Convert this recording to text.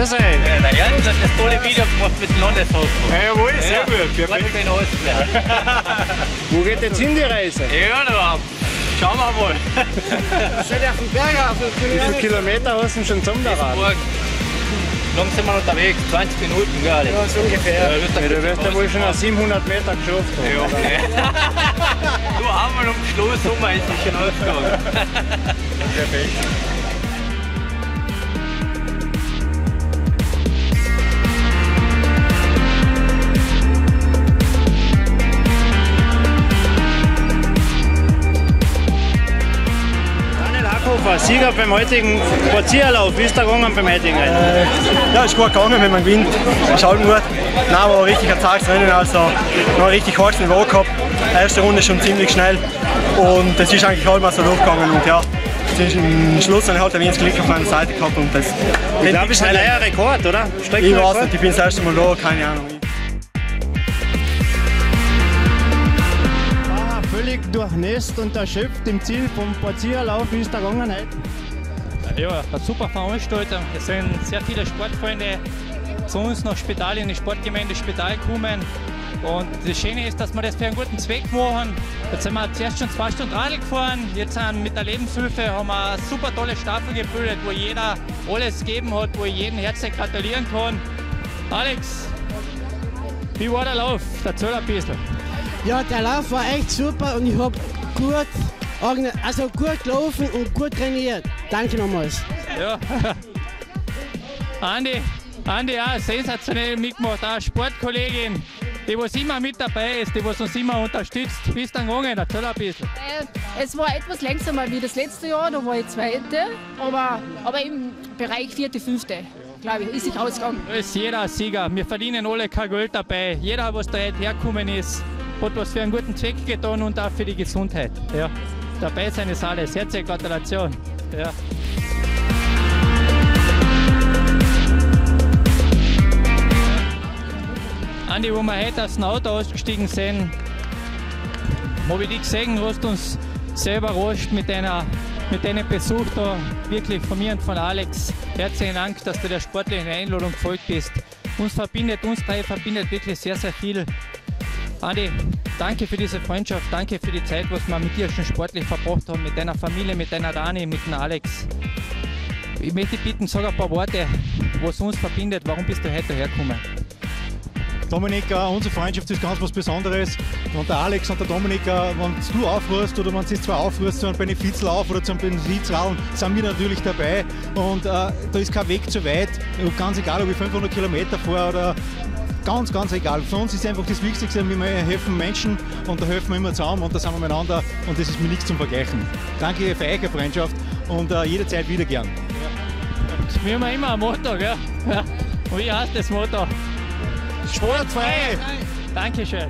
Grüß euch. Ja, der Ernst hat das tolle Video gemacht mit dem Landeshaus. Ja, jawohl, sehr gut. Perfekt. Perfekt. Den. Wo geht jetzt hin die Reise? Ja, da schauen wir mal. Seid ihr auf dem Berg auf? Wie viele Kilometer hast du schon zum? Morgen. Lang sind wir unterwegs, 20 Minuten, gell? Ja, so ungefähr. Ja, Ja, du wirst ja wohl schon Ja, auf 700 Meter geschafft haben. ja. Du einmal um den Schluss rum ist es schon ausgegangen. Daniel Hackhofer, Sieger beim heutigen Spazierlauf. Wie ist der gegangen beim heutigen Rennen? Ja, ist gut gegangen, wenn man gewinnt. Schaut gut. Nein, war ein richtig ein zartes Rennen, also noch ein richtig hohes Niveau gehabt. Die erste Runde schon ziemlich schnell und das ist eigentlich halb mal so durchgegangen und ja, im Schluss dann halt ein wenig Glück auf meiner Seite gehabt und das Ich glaube, ist ein neuer Rekord, oder? Ich weiß Streckenrekord? nicht, ich bin das erste Mal da, keine Ahnung. Völlig durchnässt und erschöpft im Ziel vom Spazierlauf. Wie ist der gegangen heute? Ja, eine super Veranstaltung. Es sind sehr viele Sportfreunde zu uns nach Spital in die Sportgemeinde Spital gekommen. Und das Schöne ist, dass wir das für einen guten Zweck machen. Jetzt sind wir zuerst schon zwei Stunden Radl gefahren. Jetzt sind mit der Lebenshilfe haben wir eine super tolle Staffel gebildet, wo jeder alles gegeben hat, wo ich jeden herzlich gratulieren kann. Alex, wie war der Lauf? Erzähl ein bisschen. Ja, der Lauf war echt super und ich habe gut, also gut gelaufen und gut trainiert. Danke nochmals. Ja. Andi, Andi auch sensationell mitgemacht, auch eine Sportkollegin, die was immer mit dabei ist, die was uns immer unterstützt. Wie ist dann gegangen? Erzähl ein bisschen. Äh, Es war etwas langsamer wie das letzte Jahr, da war ich Zweite, aber, aber im Bereich Vierte, Fünfte, glaube ich, ist sich ausgegangen. Da ist jeder ein Sieger. Wir verdienen alle kein Geld dabei. Jeder, was da heute hergekommen ist, hat was für einen guten Zweck getan und auch für die Gesundheit. Ja. Dabei sein ist alles. Herzliche Gratulation. Ja. Andi, wo wir heute aus dem Auto ausgestiegen sind, habe ich dich gesehen, du hast uns sehr überrascht mit deiner mit deinem Besuch da. Wirklich von mir und von Alex. Herzlichen Dank, dass du der sportlichen Einladung gefolgt bist. Uns verbindet, uns drei verbindet wirklich sehr, sehr viel. Andi, danke für diese Freundschaft, danke für die Zeit, was wir mit dir schon sportlich verbracht haben, mit deiner Familie, mit deiner Dani, mit dem Alex. Ich möchte dich bitten, sag ein paar Worte, was uns verbindet. Warum bist du heute hergekommen? Dominik, unsere Freundschaft ist ganz was Besonderes. Und der Alex und der Dominik, wenn du aufrufst oder wenn sie zwar aufrufst zu einem Benefizlauf oder zum Benefizradeln, sind wir natürlich dabei. Und äh, da ist kein Weg zu weit. Ganz egal, ob ich 500 Kilometer fahre oder ganz, ganz egal. Für uns ist einfach das Wichtigste, wir helfen Menschen und da helfen wir immer zusammen und da sind wir miteinander und das ist mir nichts zum Vergleichen. Danke für eure Freundschaft und äh, jederzeit wieder gern. Wir haben immer ein Motto, gell? Ja. Und wie heißt das Motto? Sportfrei! Dankeschön.